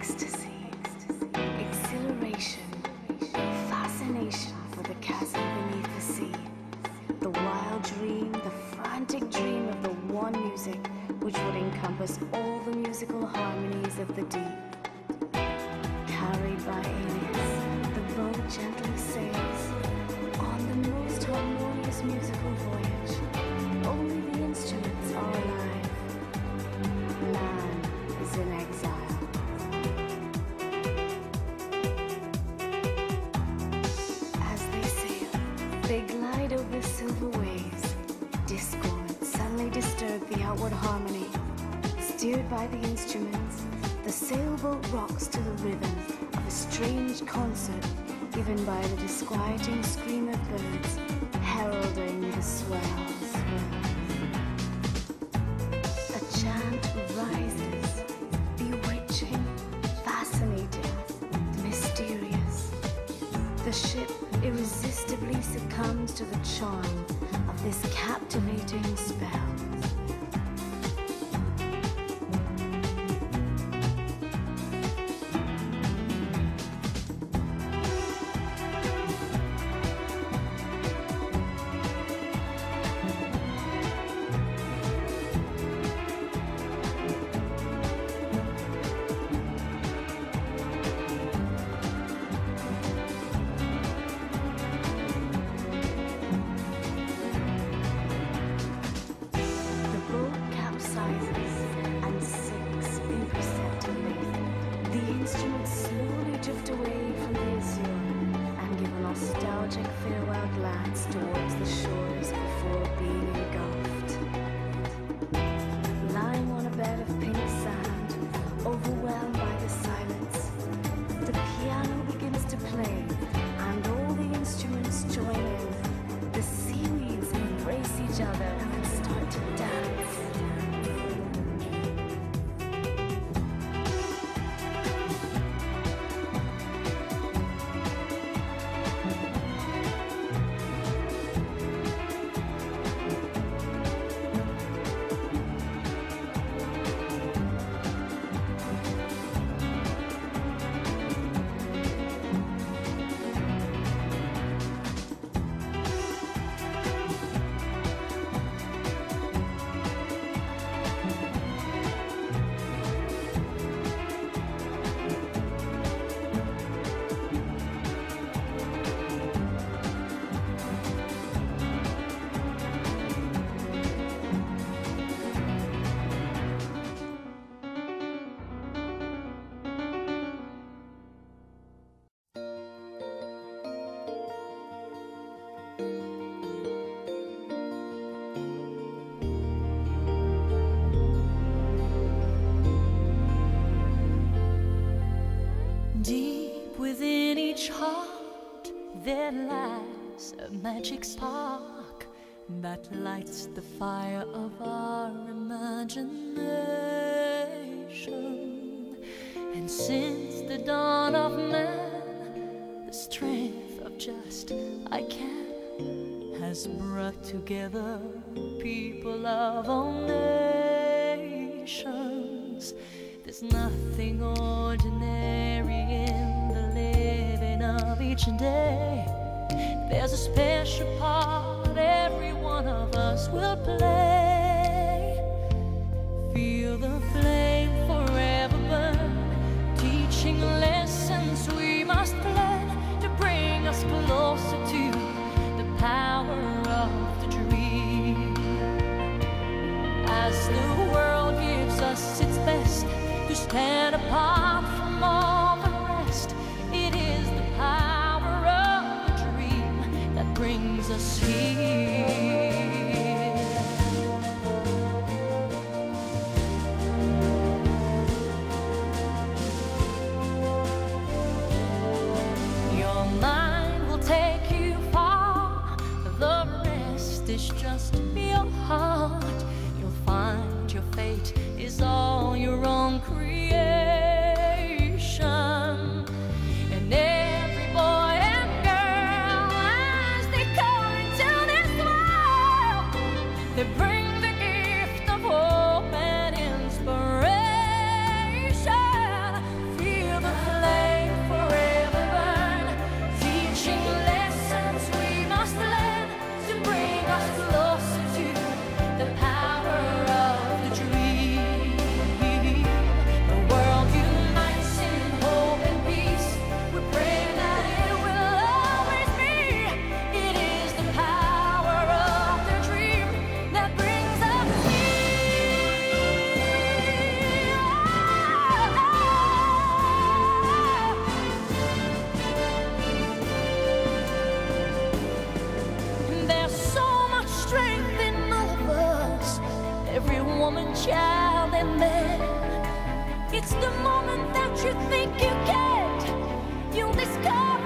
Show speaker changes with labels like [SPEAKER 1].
[SPEAKER 1] ecstasy, exhilaration, fascination for the chasm beneath the sea. The wild dream, the frantic dream of the one music which would encompass all the musical harmonies of the deep. Carried by Aeneas, the boat gently sails on the most harmonious musical voyage. Steered by the instruments, the sailboat rocks to the rhythm of a strange concert given by the disquieting scream of birds heralding the swells. A chant rises, bewitching, fascinating, mysterious. The ship irresistibly succumbs to the charm
[SPEAKER 2] within each heart there lies a magic spark that lights the fire of our imagination. And since the dawn of man, the strength of just I can has brought together people of all nations. There's nothing ordinary each day. There's a special part every one of us will play. Feel the flame forever burn, teaching lessons we must learn to bring us closer to the power of the dream. As the world gives us its best to stand apart heart. You'll find your fate is all your own creation. The It's the moment that you think you can't. You'll discover.